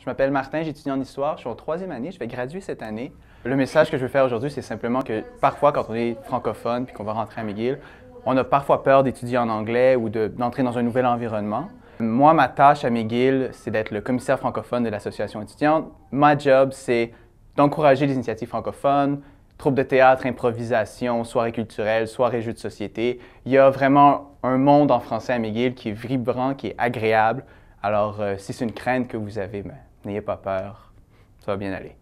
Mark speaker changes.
Speaker 1: Je m'appelle Martin, j'étudie en histoire, je suis en troisième année, je vais graduer cette année. Le message que je veux faire aujourd'hui, c'est simplement que parfois, quand on est francophone puis qu'on va rentrer à McGill, on a parfois peur d'étudier en anglais ou d'entrer dans un nouvel environnement. Moi, ma tâche à McGill, c'est d'être le commissaire francophone de l'association étudiante. Ma job, c'est d'encourager les initiatives francophones, troupes de théâtre, improvisation, soirées culturelles, soirées jeux de société. Il y a vraiment un monde en français à McGill qui est vibrant, qui est agréable. Alors, euh, si c'est une crainte que vous avez, ben, n'ayez pas peur, ça va bien aller.